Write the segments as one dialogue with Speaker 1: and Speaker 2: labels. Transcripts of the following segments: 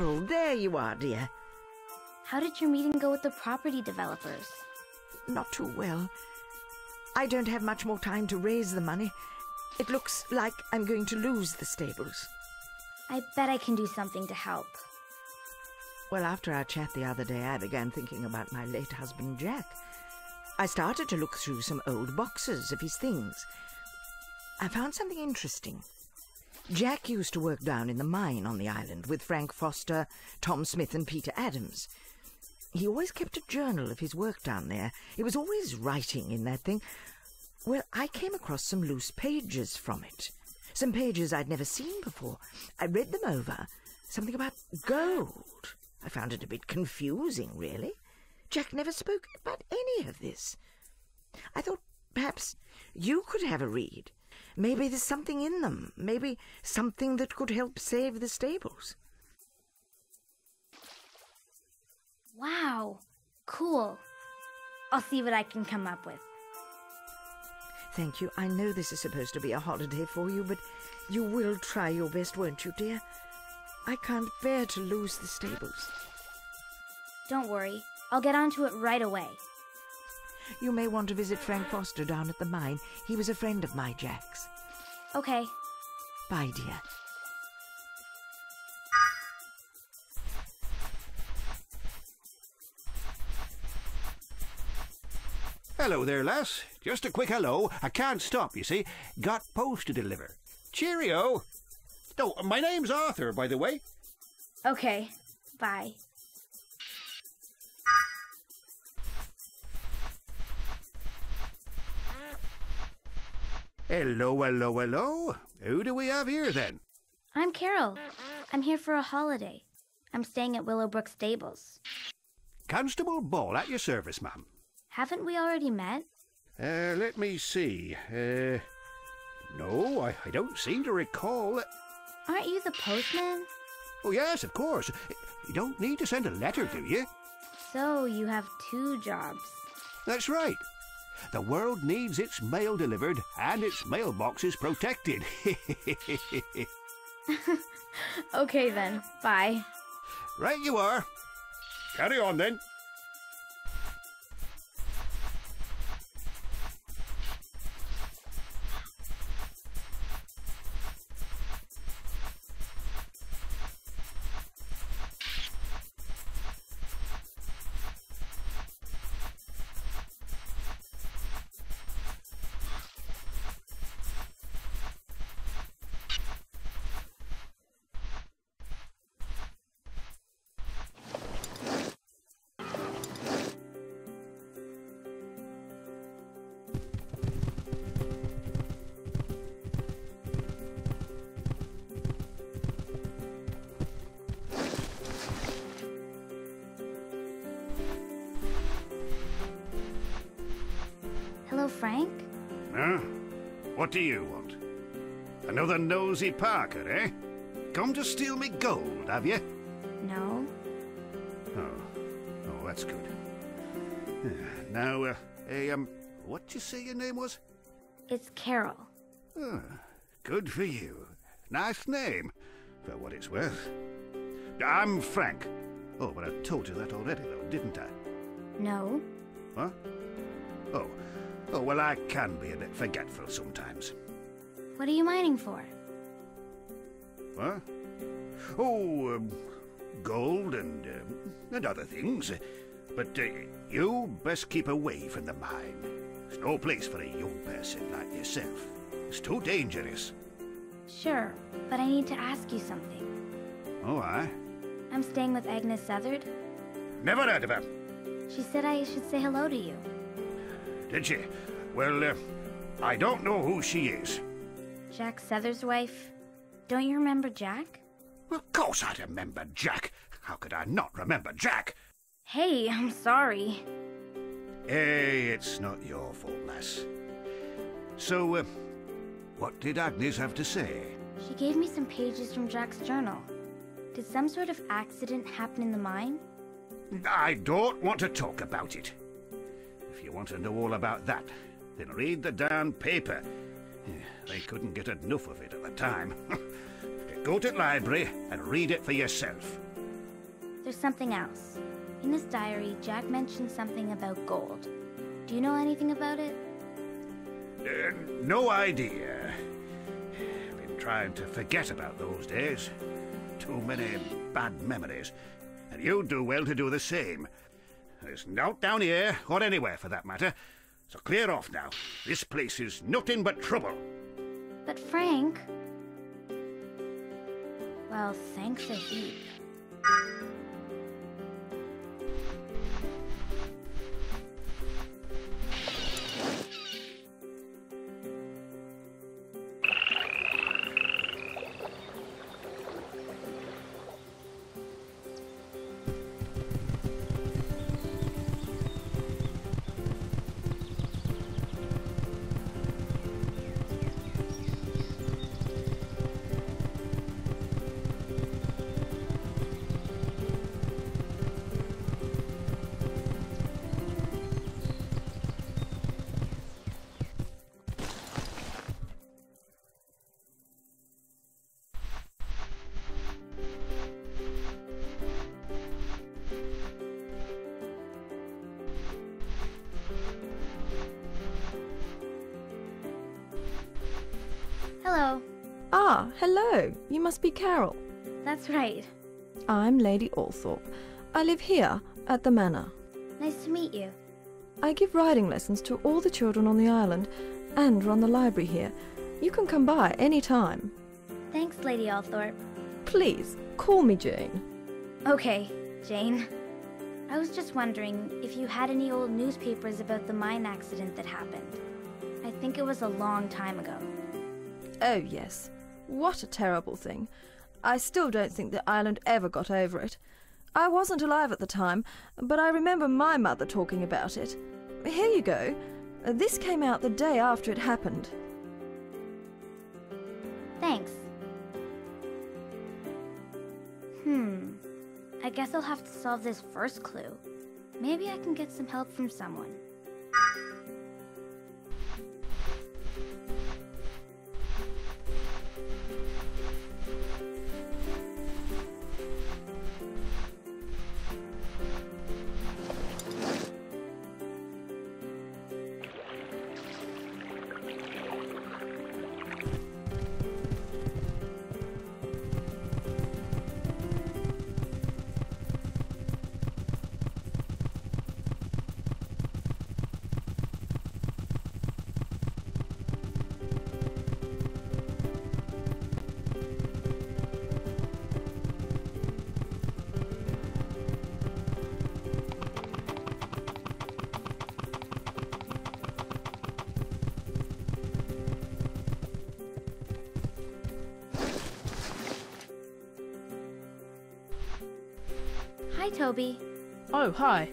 Speaker 1: Carole, there you are, dear.
Speaker 2: How did your meeting go with the property developers?
Speaker 1: Not too well. I don't have much more time to raise the money. It looks like I'm going to lose the stables.
Speaker 2: I bet I can do something to help.
Speaker 1: Well, after our chat the other day, I began thinking about my late husband, Jack. I started to look through some old boxes of his things. I found something interesting. Jack used to work down in the mine on the island with Frank Foster, Tom Smith, and Peter Adams. He always kept a journal of his work down there. He was always writing in that thing. Well, I came across some loose pages from it. Some pages I'd never seen before. I read them over. Something about gold. I found it a bit confusing, really. Jack never spoke about any of this. I thought perhaps you could have a read. Maybe there's something in them. Maybe something that could help save the stables.
Speaker 2: Wow. Cool. I'll see what I can come up with.
Speaker 1: Thank you. I know this is supposed to be a holiday for you, but you will try your best, won't you, dear? I can't bear to lose the stables.
Speaker 2: Don't worry. I'll get onto it right away.
Speaker 1: You may want to visit Frank Foster down at the mine. He was a friend of my Jack's.
Speaker 2: Okay.
Speaker 1: Bye, dear.
Speaker 3: Hello there, lass. Just a quick hello. I can't stop, you see. Got post to deliver. Cheerio. Oh, my name's Arthur, by the way.
Speaker 2: Okay. Bye.
Speaker 3: Hello, hello, hello. Who do we have here then?
Speaker 2: I'm Carole. I'm here for a holiday. I'm staying at Willowbrook Stables.
Speaker 3: Constable Ball at your service, ma'am.
Speaker 2: Haven't we already met?
Speaker 3: Uh, let me see. Uh, no, I, I don't seem to recall.
Speaker 2: Aren't you the postman?
Speaker 3: Oh, yes, of course. You don't need to send a letter, do you?
Speaker 2: So you have two jobs.
Speaker 3: That's right. The world needs its mail delivered and its mailboxes protected.
Speaker 2: okay then. Bye.
Speaker 3: right you are. Carry on then. What do you want? Another nosy Parker, eh? Come to steal me gold, have you?
Speaker 2: No.
Speaker 3: Oh, oh, that's good. Now, uh, hey, um, what you say your name was?
Speaker 2: It's Carole.
Speaker 3: Oh, good for you. Nice name, for what it's worth. I'm Frank. Oh, but I told you that already, though, didn't I?
Speaker 2: No.
Speaker 3: Huh? Oh, oh, well, I can be a bit forgetful sometimes.
Speaker 2: What are you mining for?
Speaker 3: Huh? Oh, um, gold and, um, and other things. But uh, you best keep away from the mine. It's no place for a young person like yourself. It's too dangerous.
Speaker 2: Sure, but I need to ask you something.
Speaker 3: Oh, I?
Speaker 2: I'm staying with Agnes Southard.
Speaker 3: Never heard of her.
Speaker 2: She said I should say hello to you.
Speaker 3: Did she? Well, uh, I don't know who she is.
Speaker 2: Jack Southard's wife. Don't you remember Jack?
Speaker 3: Of course I remember Jack. How could I not remember Jack?
Speaker 2: Hey, I'm sorry.
Speaker 3: Hey, it's not your fault, lass. So, uh, what did Agnes have to say?
Speaker 2: She gave me some pages from Jack's journal. Did some sort of accident happen in the mine?
Speaker 3: I don't want to talk about it. If you want to know all about that, then read the darn paper. They couldn't get enough of it at the time. Go to the library and read it for yourself.
Speaker 2: there's something else. In his diary, Jack mentioned something about gold. Do you know anything about it?
Speaker 3: Uh, no idea. Been trying to forget about those days. Too many bad memories. And you'd do well to do the same. There's nought down here, or anywhere for that matter. So clear off now. This place is nothing but trouble.
Speaker 2: But Frank... Well, thanks a heap.
Speaker 4: Ah, hello. You must be Carole.
Speaker 2: That's right.
Speaker 4: I'm Lady Althorpe. I live here, at the manor.
Speaker 2: Nice to meet you.
Speaker 4: I give riding lessons to all the children on the island and run the library here. You can come by any time.
Speaker 2: Thanks, Lady Althorpe.
Speaker 4: Please, call me Jane.
Speaker 2: Okay, Jane. I was just wondering if you had any old newspapers about the mine accident that happened. I think it was a long time ago.
Speaker 4: Oh, yes. What a terrible thing. I still don't think the island ever got over it. I wasn't alive at the time, but I remember my mother talking about it. Here you go. This came out the day after it happened.
Speaker 2: Thanks. Hmm. I guess I'll have to solve this first clue. Maybe I can get some help from someone. Hi, Toby.
Speaker 5: Oh, hi.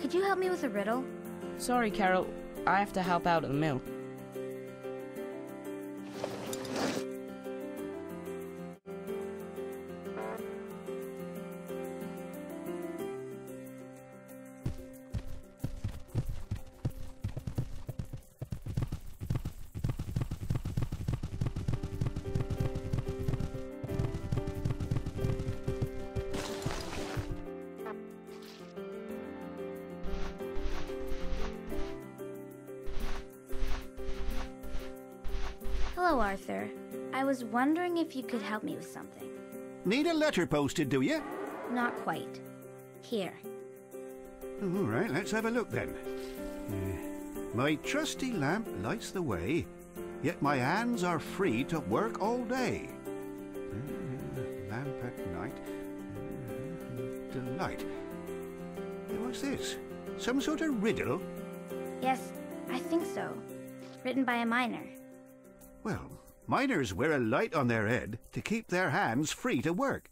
Speaker 2: Could you help me with a riddle?
Speaker 5: Sorry, Carole. I have to help out at the mill.
Speaker 2: Was wondering if you could help me with something.
Speaker 3: Need a letter posted, do you?
Speaker 2: Not quite. Here.
Speaker 3: All right, let's have a look then. Uh, my trusty lamp lights the way, yet my hands are free to work all day. Uh, lamp at night. Uh, delight. What's this? Some sort of riddle?
Speaker 2: Yes, I think so. Written by a miner.
Speaker 3: Well, miners wear a light on their head to keep their hands free to work.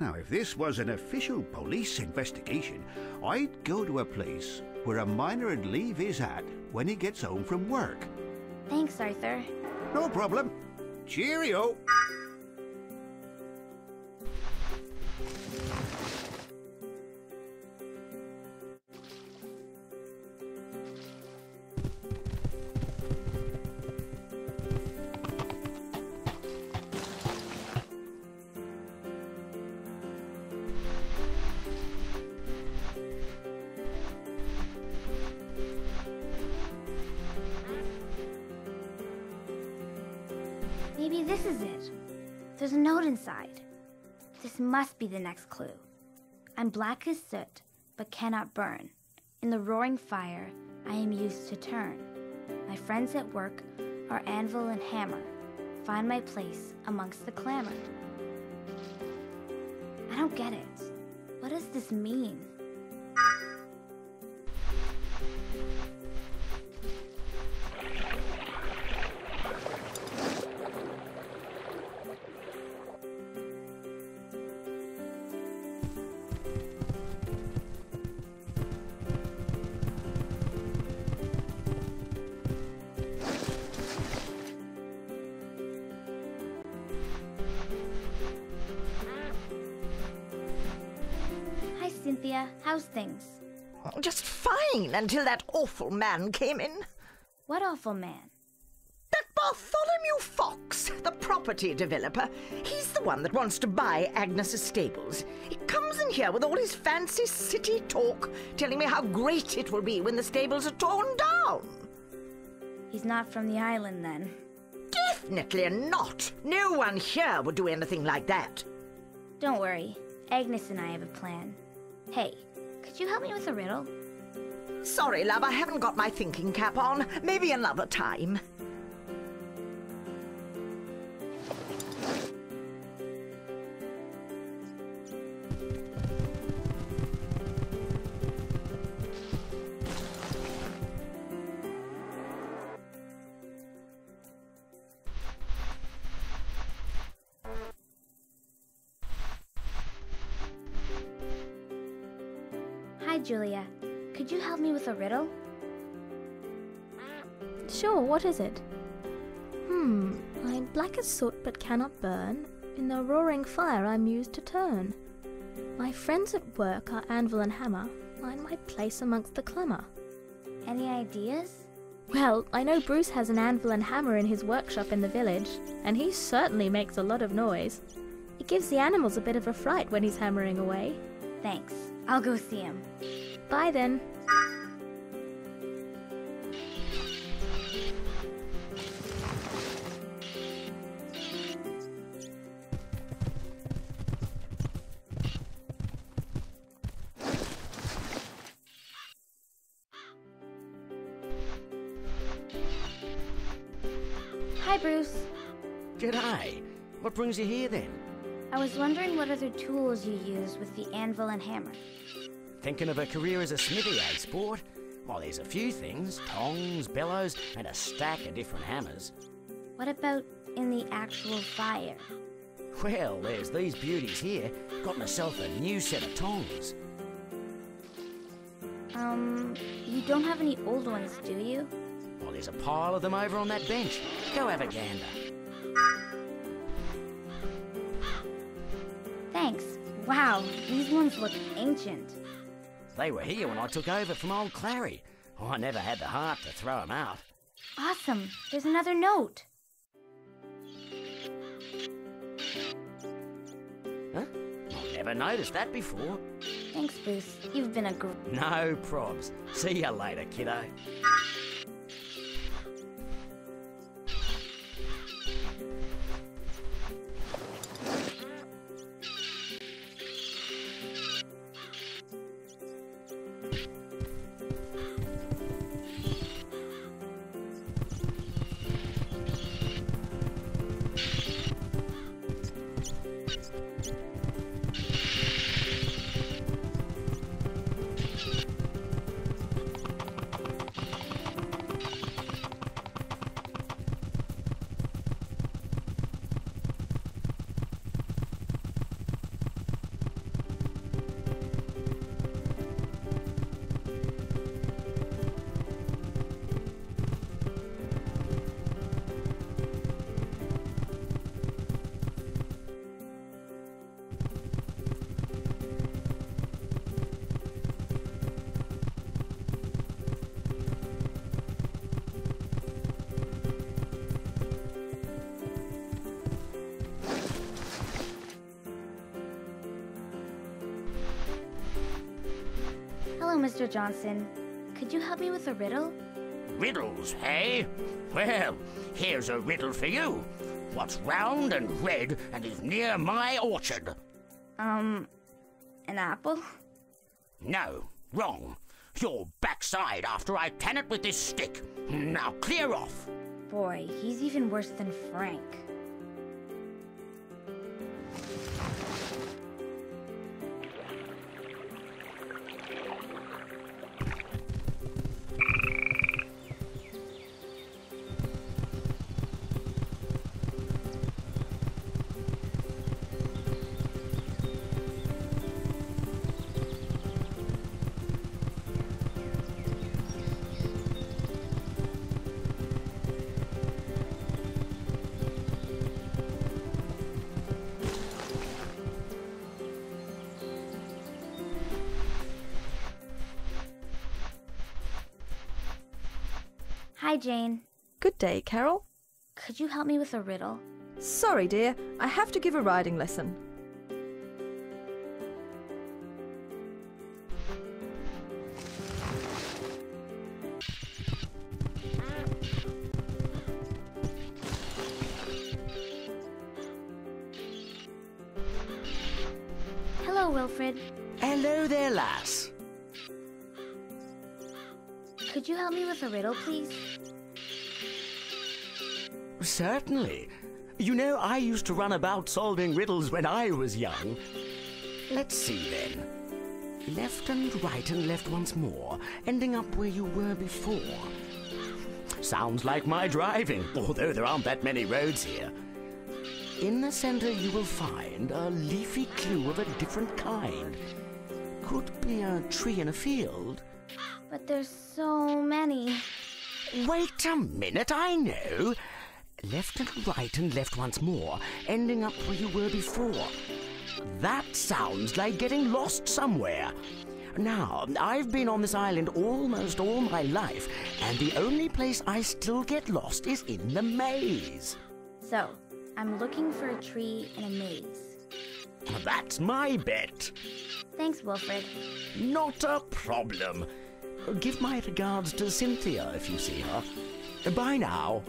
Speaker 3: Now, if this was an official police investigation, I'd go to a place where a miner would leave his hat when he gets home from work.
Speaker 2: Thanks, Arthur.
Speaker 3: No problem. Cheerio.
Speaker 2: Is it. There's a note inside. This must be the next clue. I'm black as soot, but cannot burn. In the roaring fire, I am used to turn. My friends at work are anvil and hammer. Find my place amongst the clamor. I don't get it. What does this mean?
Speaker 1: Until that awful man came in.
Speaker 2: What awful man?
Speaker 1: That Bartholomew Fox, the property developer, he's the one that wants to buy Agnes's stables. He comes in here with all his fancy city talk, telling me how great it will be when the stables are torn down.
Speaker 2: He's not from the island then.
Speaker 1: Definitely not. No one here would do anything like that.
Speaker 2: Don't worry. Agnes and I have a plan. Hey, could you help me with a riddle?
Speaker 1: Sorry, love, I haven't got my thinking cap on. Maybe another time.
Speaker 2: Riddle?
Speaker 6: Sure, what is it? Hmm, I'm black as soot but cannot burn. In the roaring fire I'm used to turn. My friends at work are anvil and hammer. Find my place amongst the clamour.
Speaker 2: Any ideas?
Speaker 6: Well, I know Bruce has an anvil and hammer in his workshop in the village, and he certainly makes a lot of noise. It gives the animals a bit of a fright when he's hammering away.
Speaker 2: Thanks. I'll go see him.
Speaker 6: Bye then.
Speaker 7: Brings you here then?
Speaker 2: I was wondering what other tools you use with the anvil and hammer.
Speaker 7: Thinking of a career as a smithy, eh, sport? Well, there's a few things tongs, bellows, and a stack of different hammers.
Speaker 2: What about in the actual fire?
Speaker 7: Well, there's these beauties here. Got myself a new set of tongs.
Speaker 2: Um, you don't have any old ones, do you?
Speaker 7: Well, there's a pile of them over on that bench. Go have a gander.
Speaker 2: Thanks. Wow, these ones look ancient.
Speaker 7: They were here when I took over from old Clary. Oh, I never had the heart to throw 'em out.
Speaker 2: Awesome. There's another note.
Speaker 7: Huh? I've never noticed that before.
Speaker 2: Thanks, Bruce. You've been a gr-
Speaker 7: No probs. See you later, kiddo.
Speaker 2: Mr. Johnson. Could you help me with a riddle?
Speaker 3: Riddles, hey? Well, here's a riddle for you.
Speaker 7: What's round and red and is near my orchard?
Speaker 2: Um, an apple?
Speaker 7: No, wrong. Your backside after I tan it with this stick. Now clear off.
Speaker 2: Boy, he's even worse than Frank. Jane.
Speaker 4: Good day, Carole.
Speaker 2: Could you help me with a riddle?
Speaker 4: Sorry, dear, I have to give a riding lesson.
Speaker 2: Hello, Wilfred.
Speaker 7: Hello there, lass.
Speaker 2: Could you help me with a riddle, please?
Speaker 7: Certainly. You know, I used to run about solving riddles when I was young. Let's see then. Left and right and left once more, ending up where you were before. Sounds like my driving, although there aren't that many roads here. In the center, you will find a leafy clue of a different kind. Could be a tree in a field.
Speaker 2: But there's so many.
Speaker 7: Wait a minute, I know. Left and right and left once more, ending up where you were before. That sounds like getting lost somewhere. Now, I've been on this island almost all my life, and the only place I still get lost is in the maze.
Speaker 2: So, I'm looking for a tree in a maze.
Speaker 7: That's my bet.
Speaker 2: Thanks, Wilfred.
Speaker 7: Not a problem. Give my regards to Cynthia if you see her. Bye now.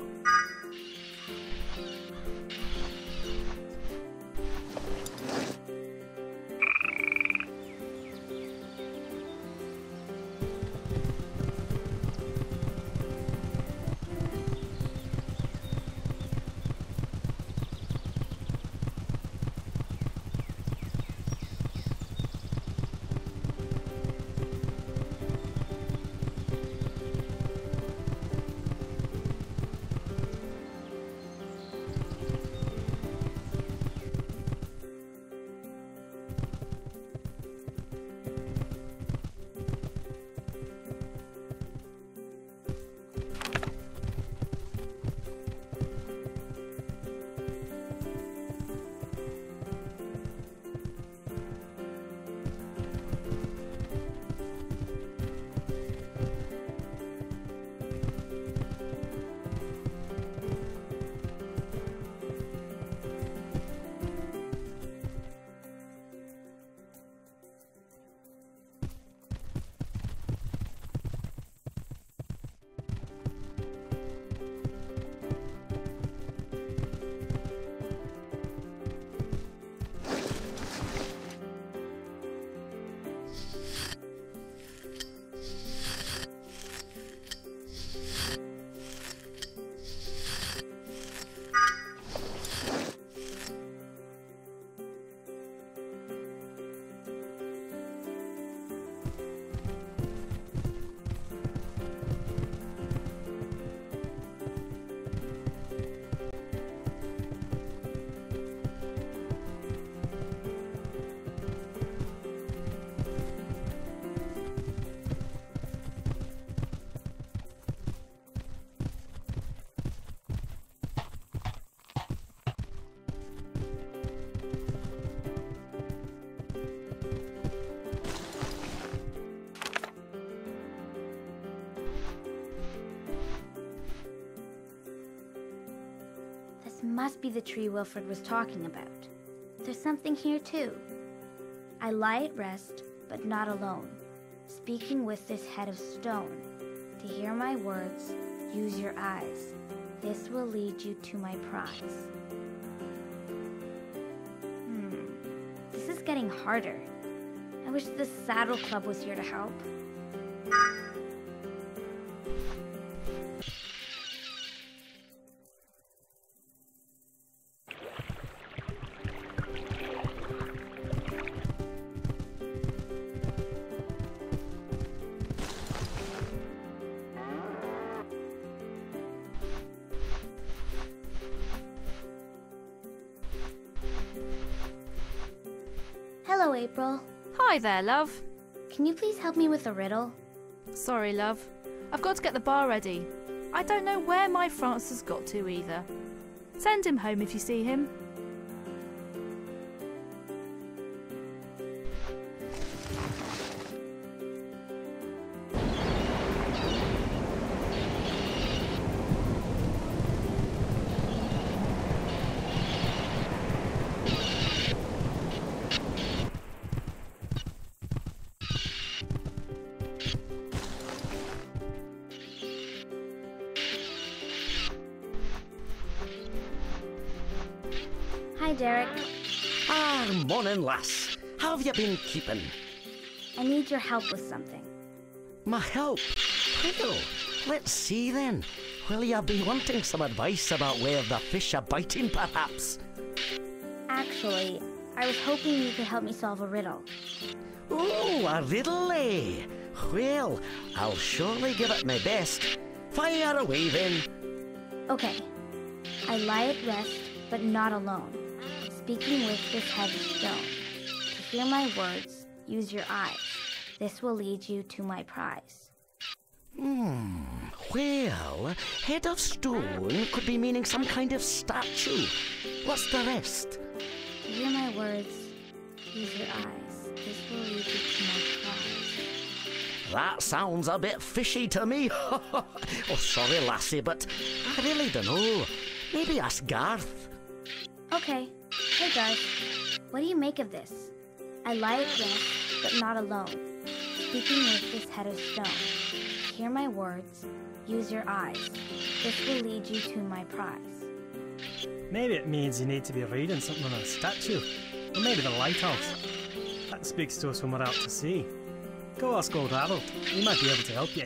Speaker 2: be the tree Wilfred was talking about. There's something here too. I lie at rest, but not alone, speaking with this head of stone. To hear my words, use your eyes. This will lead you to my prize. Hmm, this is getting harder. I wish the Saddle Club was here to help. April.
Speaker 8: Hi there, love.
Speaker 2: Can you please help me with a riddle?
Speaker 8: Sorry, love. I've got to get the bar ready. I don't know where my France has got to either. Send him home if you see him.
Speaker 7: Morning, lass. How have you been keeping?
Speaker 2: I need your help with something.
Speaker 7: My help? Well, let's see then. Will you be wanting some advice about where the fish are biting, perhaps?
Speaker 2: Actually, I was hoping you could help me solve a riddle.
Speaker 7: Oh, a riddle, eh? Well, I'll surely give it my best. Fire away then.
Speaker 2: Okay. I lie at rest, but not alone. Speaking with this head of stone. To hear my words, use your eyes. This will lead you to my prize.
Speaker 7: Hmm. Well, head of stone could be meaning some kind of statue. What's the rest?
Speaker 2: To hear my words, use your eyes. This will lead you to my prize.
Speaker 7: That sounds a bit fishy to me. oh, sorry, lassie, but I really don't know. Maybe ask Garth.
Speaker 2: Okay. Hey, guys. What do you make of this? I lie at rest, but not alone. Speaking with this head of stone. Hear my words. Use your eyes. This will lead you to my prize.
Speaker 9: Maybe it means you need to be reading something on a statue. Or maybe the lighthouse. That speaks to us when we're out to sea. Go ask old Harold. He might be able to help you.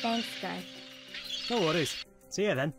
Speaker 2: Thanks, Garth.
Speaker 9: No worries. See you then.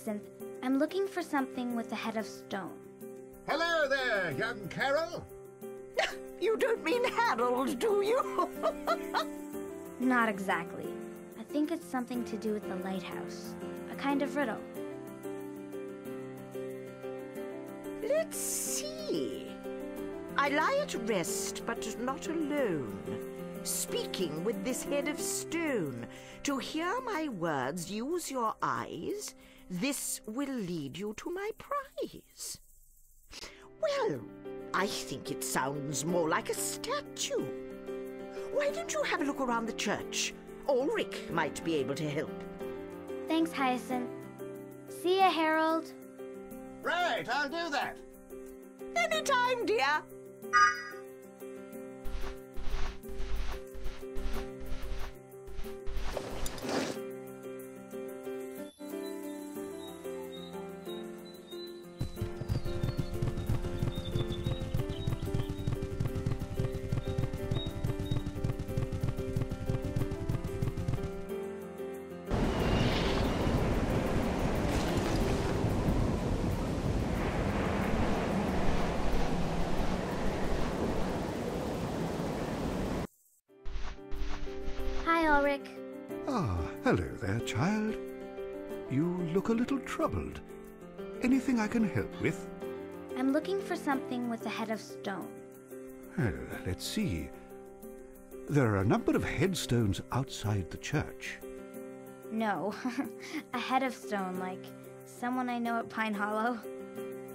Speaker 2: Hyacinth, I'm looking for something with a head of stone.
Speaker 3: Hello there, young Carole.
Speaker 1: You don't mean Harold, do you?
Speaker 2: Not exactly. I think it's something to do with the lighthouse. A kind of riddle.
Speaker 1: Let's see. I lie at rest, but not alone. Speaking with this head of stone. To hear my words, use your eyes. This will lead you to my prize. Well, I think it sounds more like a statue. Why don't you have a look around the church? Ulrich might be able to help.
Speaker 2: Thanks, Hyacinth. See ya, Harold.
Speaker 3: Right, I'll do that.
Speaker 1: Anytime, dear.
Speaker 3: There, child. You look a little troubled. Anything I can help with?
Speaker 2: I'm looking for something with a head of stone.
Speaker 3: Well, let's see. There are a number of headstones outside the church.
Speaker 2: No, a head of stone, like someone I know at Pine Hollow.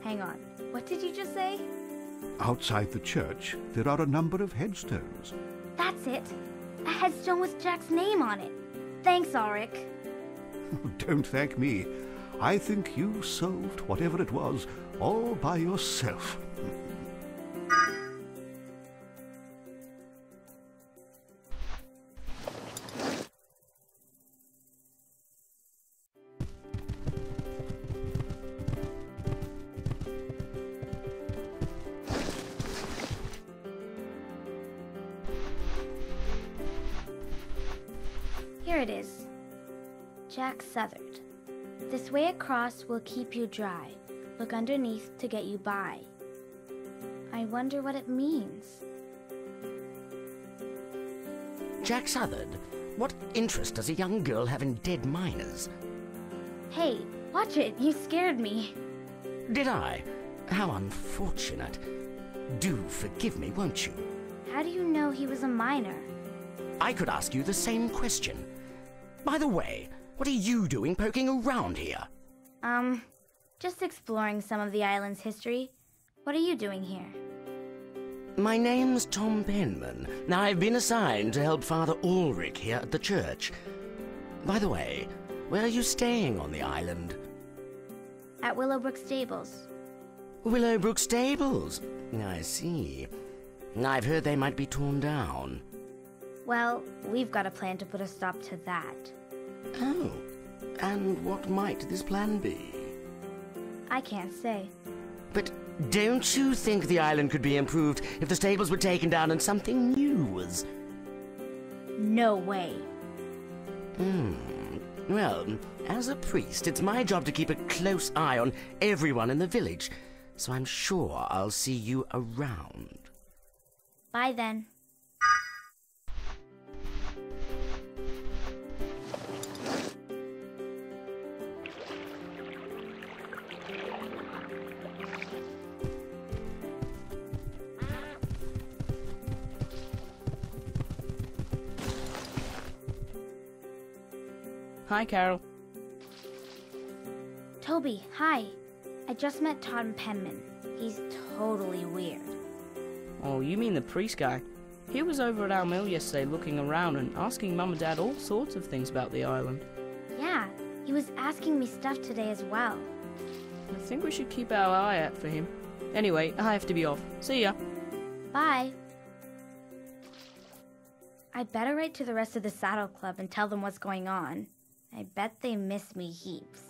Speaker 2: Hang on, what did you just say?
Speaker 3: Outside the church, there are a number of headstones.
Speaker 2: That's it. A headstone with Jack's name on it. Thanks, Ulrich.
Speaker 3: Don't thank me. I think you solved whatever it was all by yourself.
Speaker 2: Way will keep you dry. Look underneath to get you by. I wonder what it means.
Speaker 7: Jack Southard, what interest does a young girl have in dead miners?
Speaker 2: Hey, watch it. You scared me.
Speaker 7: Did I? How unfortunate. Do forgive me, won't you?
Speaker 2: How do you know he was a miner?
Speaker 7: I could ask you the same question. By the way, what are you doing poking around here?
Speaker 2: Um, just exploring some of the island's history. What are you doing here?
Speaker 7: My name's Tom Penman. Now, I've been assigned to help Father Ulrich here at the church. By the way, where are you staying on the island?
Speaker 2: At Willowbrook Stables.
Speaker 7: Willowbrook Stables. I see. I've heard they might be torn down.
Speaker 2: Well, we've got a plan to put a stop to that.
Speaker 7: Oh, and what might this plan be?
Speaker 2: I can't say.
Speaker 7: But don't you think the island could be improved if the stables were taken down and something new was...
Speaker 2: No way.
Speaker 7: Hmm. Well, as a priest, it's my job to keep a close eye on everyone in the village, so I'm sure I'll see you around.
Speaker 2: Bye then.
Speaker 5: Hi, Carole.
Speaker 2: Toby, hi. I just met Todd Penman. He's totally weird.
Speaker 5: Oh, you mean the priest guy? He was over at our mill yesterday looking around and asking Mum and Dad all sorts of things about the island.
Speaker 2: Yeah, he was asking me stuff today as well.
Speaker 5: I think we should keep our eye out for him. Anyway, I have to be off. See ya.
Speaker 2: Bye. I'd better write to the rest of the Saddle Club and tell them what's going on. I bet they miss me heaps.